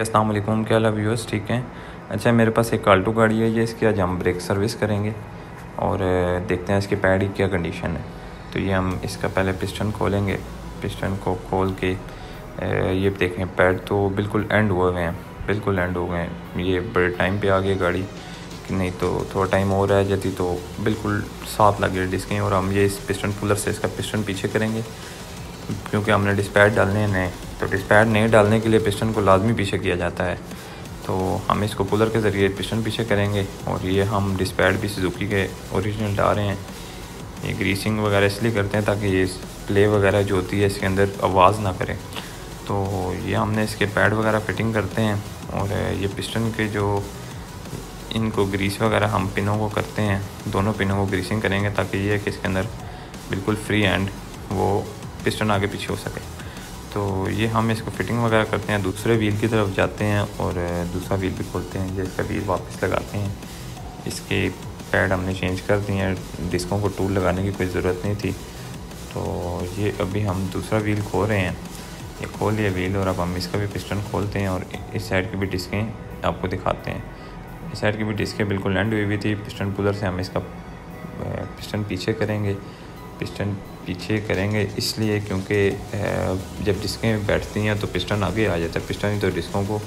असलम क्या हाल व्यूअर्स ठीक हैं? अच्छा मेरे पास एक काल्टो गाड़ी है, ये इसकी आज हम ब्रेक सर्विस करेंगे और देखते हैं इसके पैड की क्या कंडीशन है। तो ये हम इसका पहले पिस्टन खोलेंगे पिस्टन को खोल के ये देखें, पैड तो बिल्कुल एंड हुए हुए हैं, बिल्कुल एंड हो गए हैं। ये बड़े टाइम पे आ गई गाड़ी, कि नहीं तो थोड़ा टाइम और रह जाती तो बिल्कुल साथ लग डिस्कें और हम ये इस पिस्टन पुलर से इसका पिस्टन पीछे करेंगे, क्योंकि हमने डिस्पैड डालने हैं तो डिस्पैड नए डालने के लिए पिस्टन को लाजमी पीछे किया जाता है। तो हम इसको कूलर के ज़रिए पिस्टन पीछे करेंगे और ये हम डिस्पैड भी सुजुकी के ओरिजिनल डाल रहे हैं। ये ग्रीसिंग वगैरह इसलिए करते हैं ताकि ये प्ले वगैरह जो होती है इसके अंदर आवाज़ ना करे। तो ये हमने इसके पैड वगैरह फिटिंग करते हैं और ये पिस्टन के जो इनको ग्रीस वगैरह हम पिनों को करते हैं, दोनों पिनों को ग्रीसिंग करेंगे ताकि ये कि इसके अंदर बिल्कुल फ्री एंड वो पिस्टन आगे पीछे हो सके। तो ये हम इसको फिटिंग वगैरह करते हैं, दूसरे व्हील की तरफ़ जाते हैं और दूसरा व्हील भी खोलते हैं जैसे व्हील वापस लगाते हैं। इसके पैड हमने चेंज कर दिए हैं, डिस्कों को टूल लगाने की कोई ज़रूरत नहीं थी। तो ये अभी हम दूसरा व्हील खोल रहे हैं। ये खोल लिया व्हील और अब हम इसका भी पिस्टन खोलते हैं और इस साइड की भी डिस्कें आपको दिखाते हैं। इस साइड की भी डिस्कें बिल्कुल लैंड हुई हुई थी, पिस्टन पुलर से हम इसका पिस्टन पीछे करेंगे। पिस्टन पीछे करेंगे इसलिए क्योंकि जब डिस्कें बैठती हैं तो पिस्टन आगे आ जाता है। पिस्टन ही तो डिस्कों को,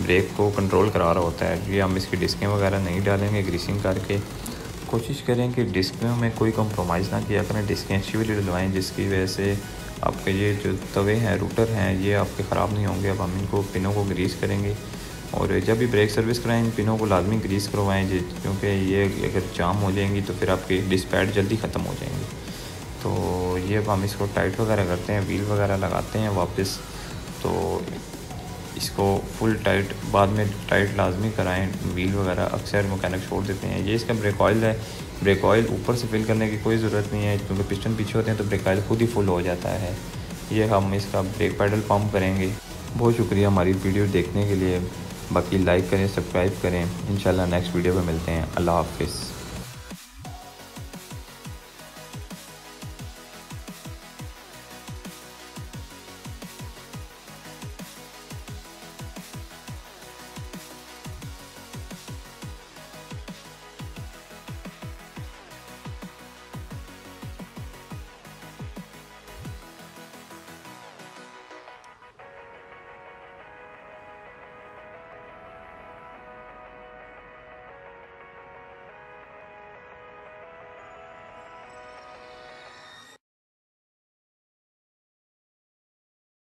ब्रेक को कंट्रोल करा रहा होता है। ये हम इसकी डिस्कें वगैरह नहीं डालेंगे ग्रीसिंग करके। कोशिश करें कि डिस्कों में कोई कम्प्रोमाइज़ ना किया करें। डिस्कें अच्छी वाली डलवाएँ, जिसकी वजह से आपके ये जो तवे हैं रूटर हैं, ये आपके ख़राब नहीं होंगे। अब हम इनको पिनों को ग्रीस करेंगे। और जब भी ब्रेक सर्विस कराएँ, इन पिनों को लाजमी ग्रीस करवाएँ क्योंकि ये अगर जाम हो जाएँगी तो फिर आपके डिस्पैड जल्दी ख़त्म हो जाएँगे। तो ये अब हम इसको टाइट वगैरह करते हैं व्हील वगैरह लगाते हैं वापस। तो इसको फुल टाइट बाद में टाइट लाजमी कराएँ व्हील वगैरह अक्सर मकैनिक छोड़ देते हैं। ये इसका ब्रेक ऑयल है। ब्रेक ऑयल ऊपर से फिल करने की कोई ज़रूरत नहीं है, क्योंकि पिस्टन पीछे होते हैं तो ब्रेक ऑयल खुद ही फुल हो जाता है। ये हम इसका ब्रेक पैडल पम्प करेंगे। बहुत शुक्रिया हमारी वीडियो देखने के लिए। बाकी लाइक करें सब्सक्राइब करें। इन नेक्स्ट वीडियो में मिलते हैं। अल्लाह हाफिज़।